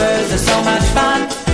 lovers are so much fun.